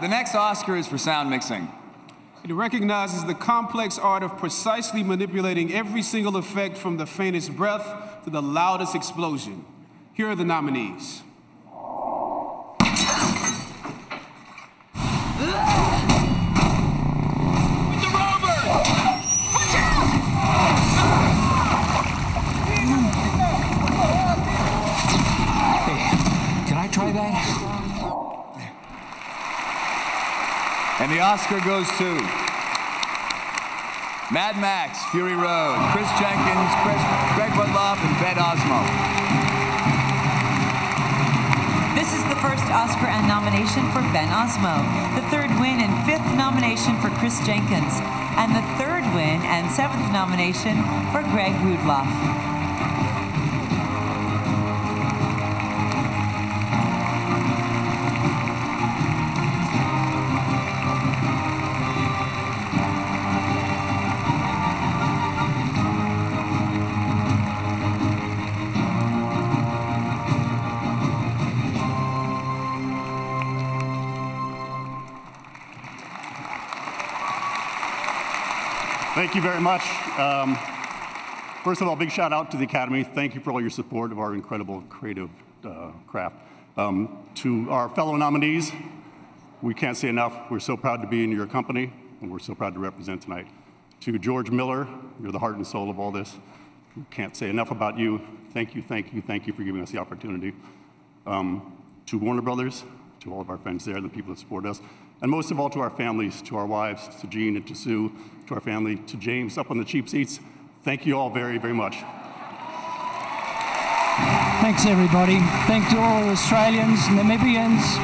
the next Oscar is for sound mixing. It recognizes the complex art of precisely manipulating every single effect from the faintest breath to the loudest explosion. Here are the nominees. Can I try that? And the Oscar goes to Mad Max, Fury Road, Chris Jenkins, Chris, Gregg Rudloff, and Ben Osmo. This is the first Oscar and nomination for Ben Osmo, the third win and fifth nomination for Chris Jenkins, and the third win and seventh nomination for Gregg Rudloff. Thank you very much. Um, first of all, big shout out to the Academy. Thank you for all your support of our incredible creative uh, craft. Um, to our fellow nominees, we can't say enough. We're so proud to be in your company, and we're so proud to represent tonight. To George Miller, you're the heart and soul of all this. We can't say enough about you. Thank you, thank you, thank you for giving us the opportunity. Um, to Warner Brothers, to all of our friends there, the people that support us, and most of all to our families, to our wives, to Jean and to Sue, to our family, to James up on the cheap seats. Thank you all very, very much. Thanks, everybody. Thank to all Australians, Namibians,